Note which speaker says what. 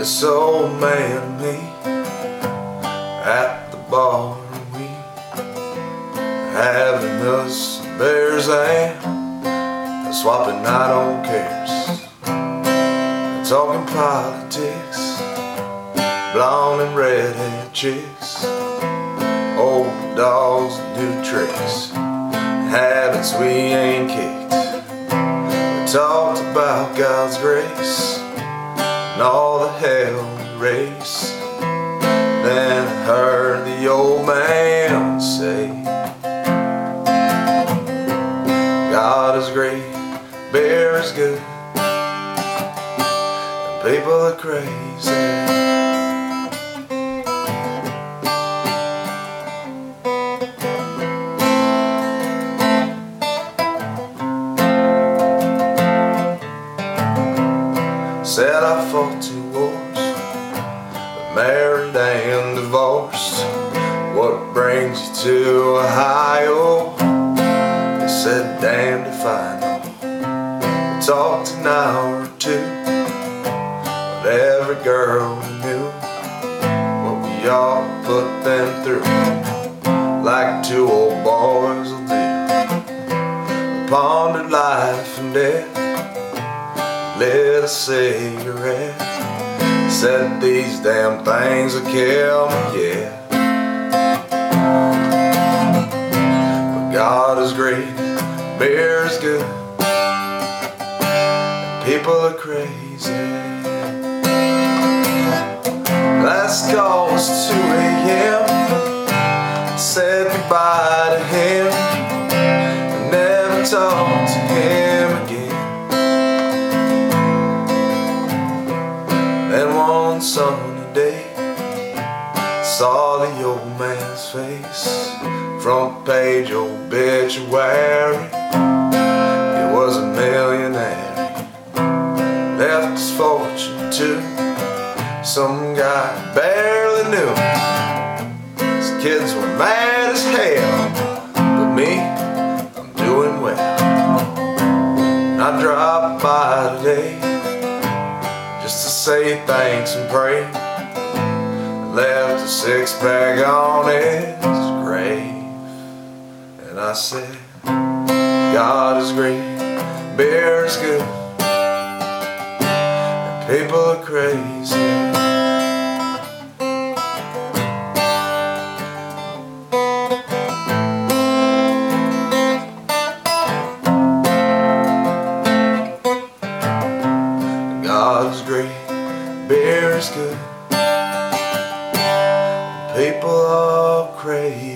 Speaker 1: this old man me at the bar we having us bears and swapping I don't cares. Talking politics blonde and redhead chicks. Old dogs new tricks habits we ain't kicked. We talked about God's grace and all the hell race. Then I heard the old man say, God is great, beer is good, and people are crazy. Said I fought two wars, married and divorced. What brings you to Ohio? They said, damned if I know. We talked an hour or two, but every girl knew what we all put them through, like two old boys will do. Pondered life and death lit a cigarette Said these damn things will kill me, yeah But God is great, beer is good People are crazy Last call was 2 a.m. Said goodbye to him never talked Saw the old man's face Front page obituary. He was a millionaire Left his fortune to Some guy barely knew. His kids were mad as hell But me, I'm doing well. I dropped by today just to say thanks and pray. Left a six pack on his grave, and I said, God is great, beer is good, and people are crazy. Beer is good. People are crazy.